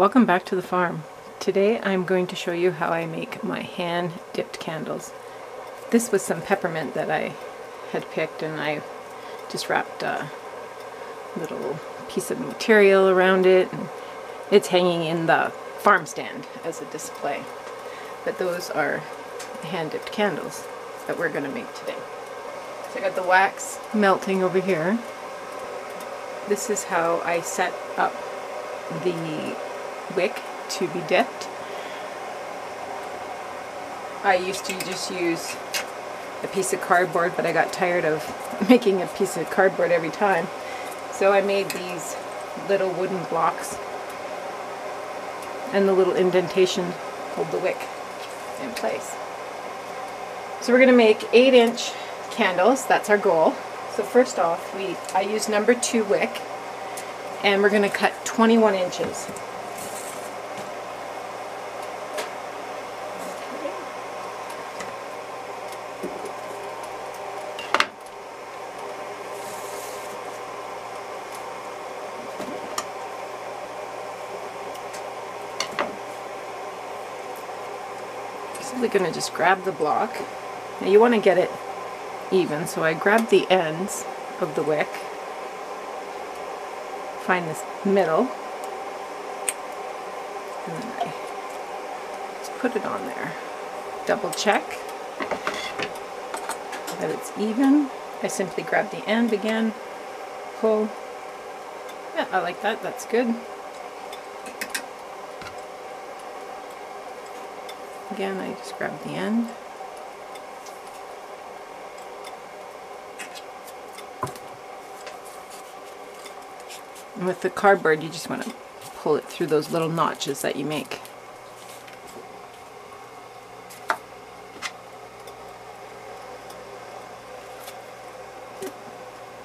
Welcome back to the farm. Today I'm going to show you how I make my hand dipped candles. This was some peppermint that I had picked and I just wrapped a little piece of material around it and it's hanging in the farm stand as a display. But those are hand dipped candles that we're going to make today. So I got the wax melting over here. This is how I set up the wick to be dipped. I used to just use a piece of cardboard, but I got tired of making a piece of cardboard every time. So I made these little wooden blocks and the little indentation hold the wick in place. So we're going to make 8 inch candles, that's our goal. So first off, we I use number 2 wick and we're going to cut 21 inches. Simply going to just grab the block. Now you want to get it even, so I grab the ends of the wick, find this middle, and then I just put it on there. Double check that it's even. I simply grab the end again, pull. Yeah, I like that, that's good. Again, I just grab the end. And with the cardboard, you just want to pull it through those little notches that you make.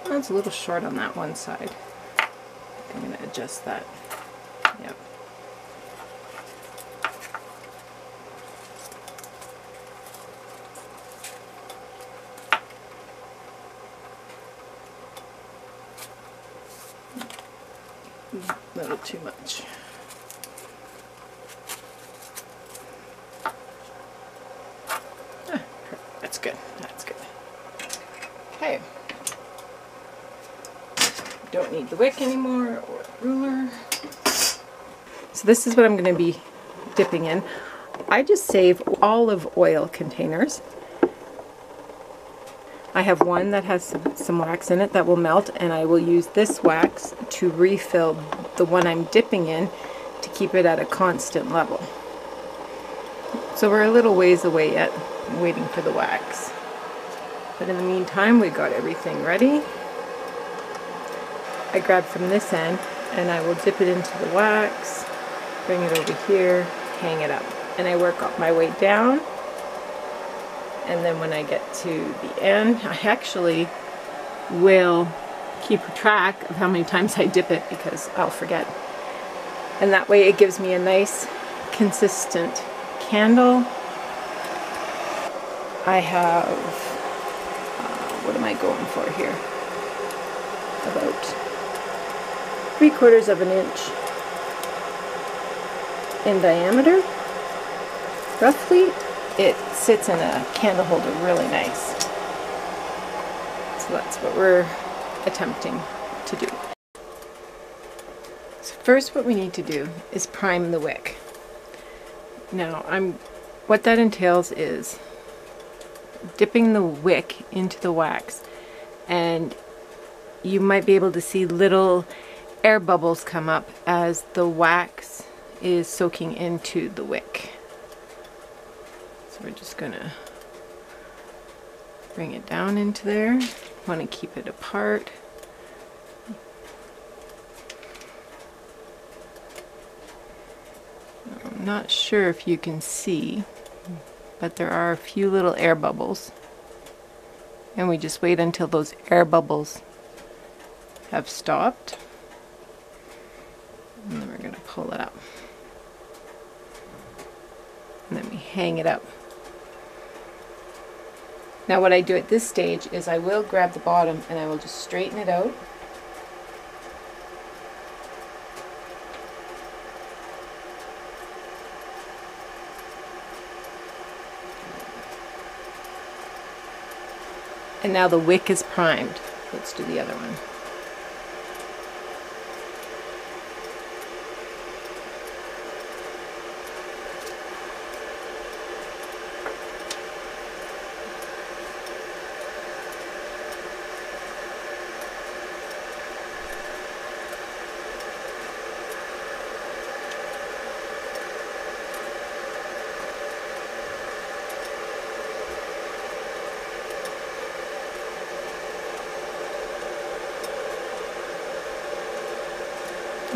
That's a little short on that one side. I'm going to adjust that. Yep. A little too much. Ah, that's good. That's good. Okay. Don't need the wick anymore or the ruler. So this is what I'm going to be dipping in. I just save olive oil containers. I have one that has some, some, wax in it that will melt and I will use this wax to refill the one I'm dipping in to keep it at a constant level. So we're a little ways away yet, waiting for the wax. But in the meantime, we got everything ready. I grab from this end and I will dip it into the wax, bring it over here, hang it up. And I work my way down and then when I get to the end I actually will keep track of how many times I dip it because I'll forget and that way it gives me a nice consistent candle I have uh, what am I going for here about three quarters of an inch in diameter roughly it sits in a candle holder really nice. So that's what we're attempting to do. So first what we need to do is prime the wick. Now I'm what that entails is dipping the wick into the wax and you might be able to see little air bubbles come up as the wax is soaking into the wick. So we're just gonna bring it down into there. Want to keep it apart. I'm not sure if you can see, but there are a few little air bubbles. And we just wait until those air bubbles have stopped. And then we're going to pull it up. And then we hang it up. Now what I do at this stage is I will grab the bottom and I will just straighten it out. And now the wick is primed. Let's do the other one.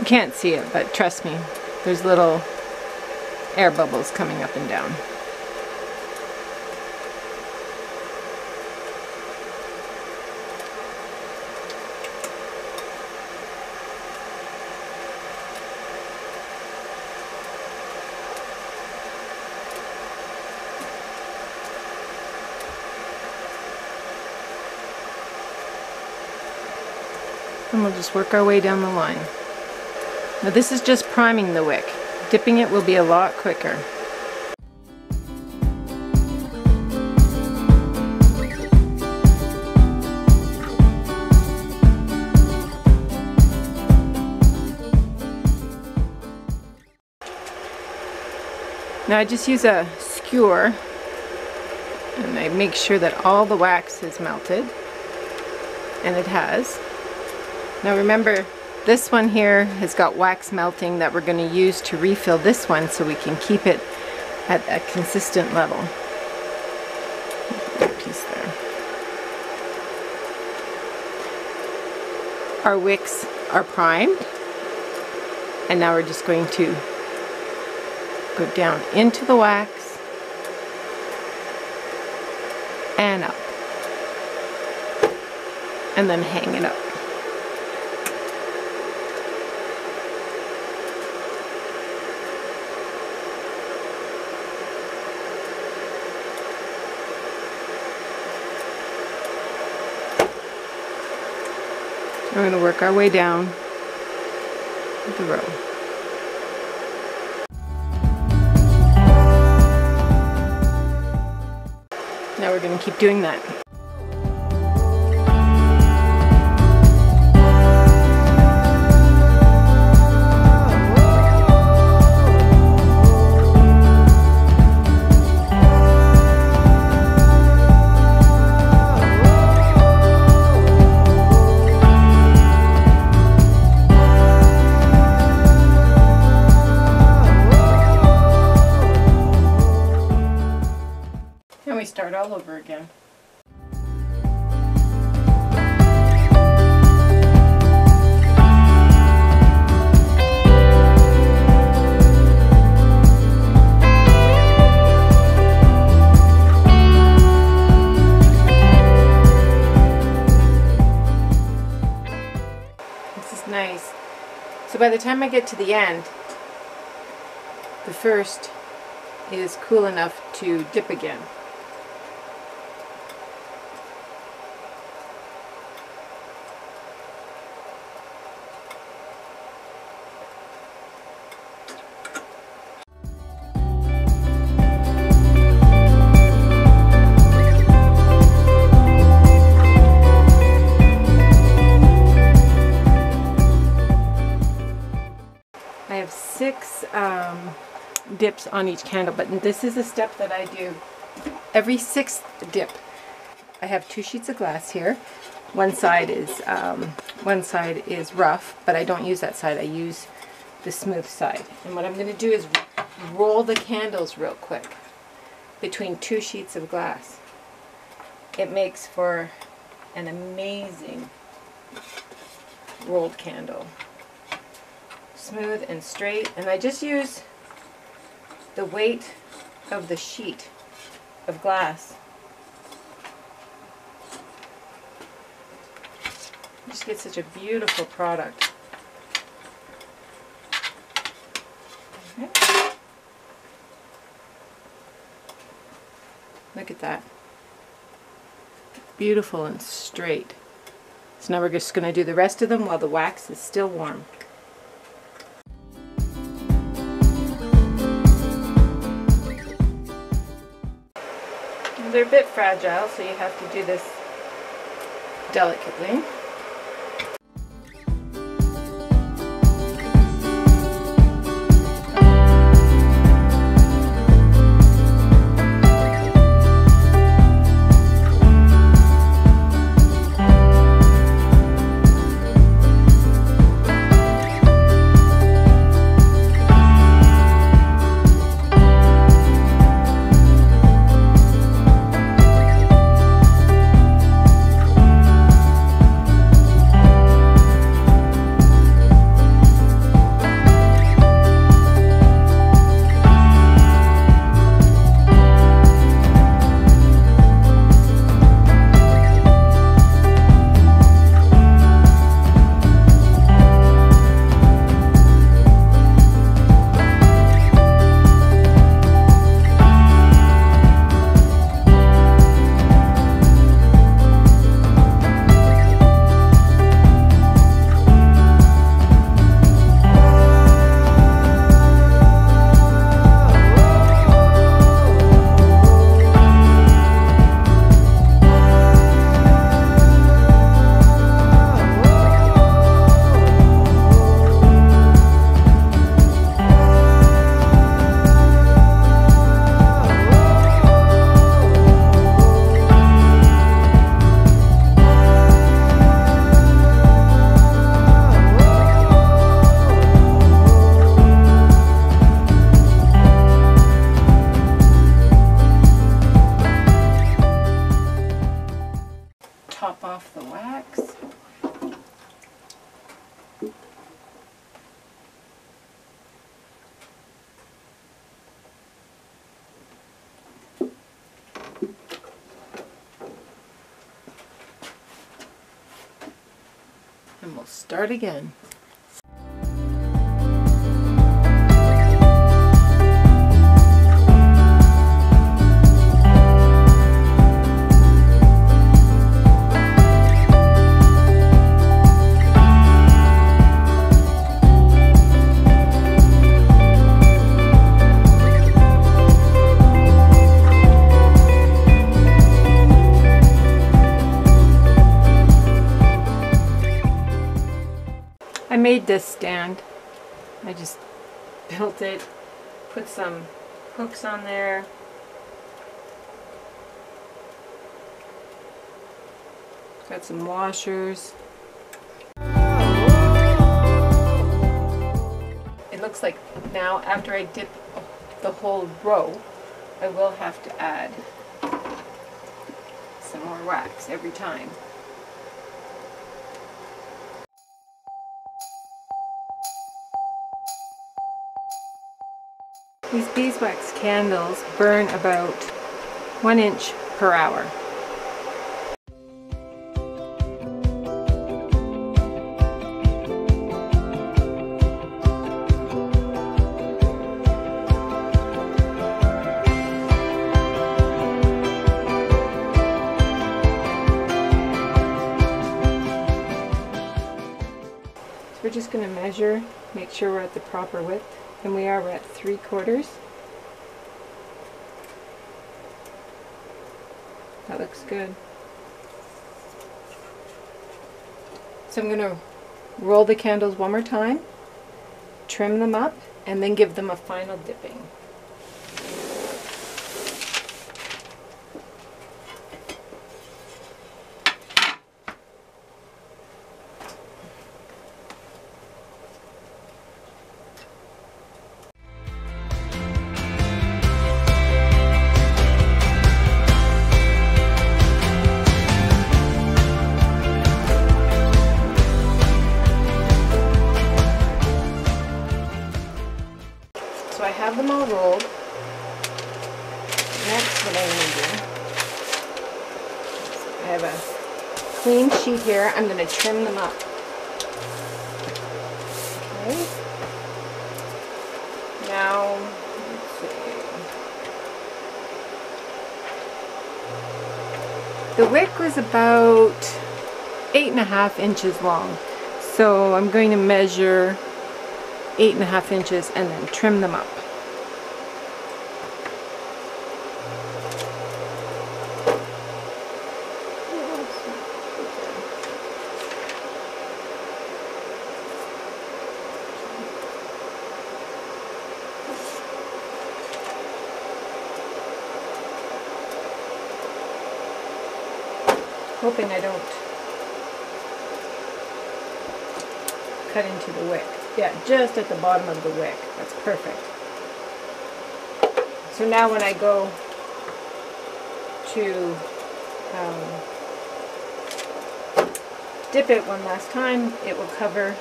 Can't see it, but trust me, there's little air bubbles coming up and down. And we'll just work our way down the line. Now this is just priming the wick. Dipping it will be a lot quicker. Now I just use a skewer and I make sure that all the wax is melted and it has. Now remember this one here has got wax melting that we're going to use to refill this one so we can keep it at a consistent level. Piece there. Our wicks are primed and now we're just going to go down into the wax and up and then hang it up. We're going to work our way down the row. Now we're going to keep doing that. All over again. This is nice. So by the time I get to the end, the first is cool enough to dip again. Have six um, dips on each candle, but this is a step that I do every sixth dip. I have two sheets of glass here. One side is um, one side is rough, but I don't use that side. I use the smooth side. And what I'm going to do is roll the candles real quick between two sheets of glass. It makes for an amazing rolled candle smooth and straight and I just use the weight of the sheet of glass. You just get such a beautiful product. Okay. look at that. Beautiful and straight. So now we're just going to do the rest of them while the wax is still warm They're a bit fragile, so you have to do this delicately. And we'll start again. I made this stand. I just built it, put some hooks on there. Got some washers. It looks like now after I dip the whole row, I will have to add some more wax every time. These beeswax candles burn about one inch per hour. So we're just going to measure, make sure we're at the proper width, and we are, at three quarters. That looks good. So I'm going to roll the candles one more time, trim them up, and then give them a final dipping. Here. I'm going to trim them up. Okay. Now, let's see. The wick was about eight and a half inches long. So I'm going to measure eight and a half inches and then trim them up. Hoping I don't cut into the wick. Yeah, just at the bottom of the wick. That's perfect. So now when I go to um, dip it one last time, it will cover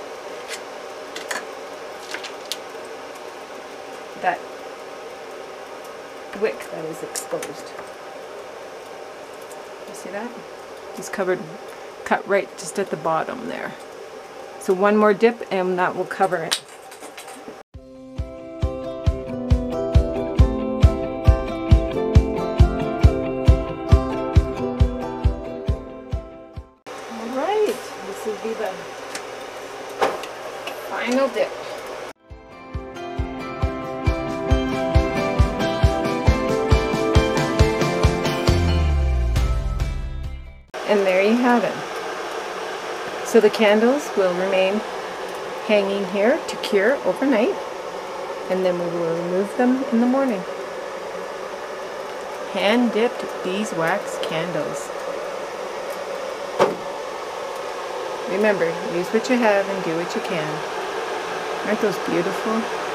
that wick that is exposed. You see that? It's covered, cut right just at the bottom there. So one more dip and that will cover it. So the candles will remain hanging here to cure overnight and then we will remove them in the morning. Hand dipped beeswax candles. Remember, use what you have and do what you can. Aren't those beautiful?